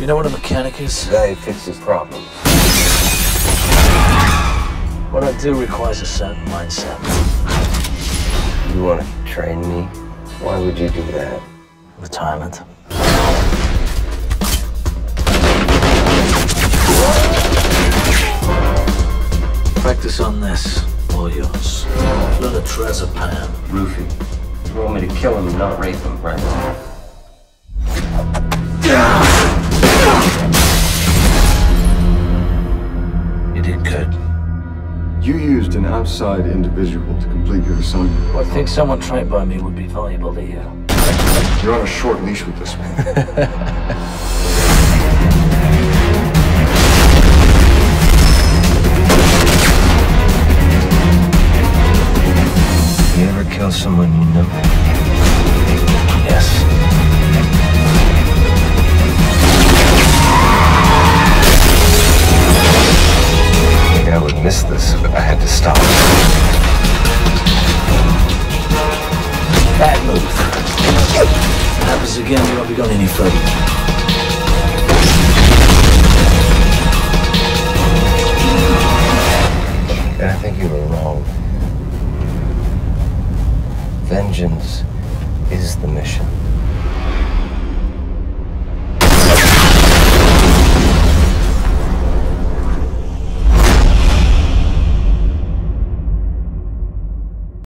You know what a mechanic is? The guy who fixes problems. What I do requires a certain mindset. You want to train me? Why would you do that? Retirement. Practice on this, all yours. Flunitrazepam. Roofie. You want me to kill him, and not rape him, right? You used an outside individual to complete your assignment. I think someone trained by me would be valuable to you. You're on a short leash with this one. You ever kill someone you know? Yes. I think I would miss this but I had to stop. Bad move. Happens again, you won't be going any further. And I think you were wrong. Vengeance is the mission.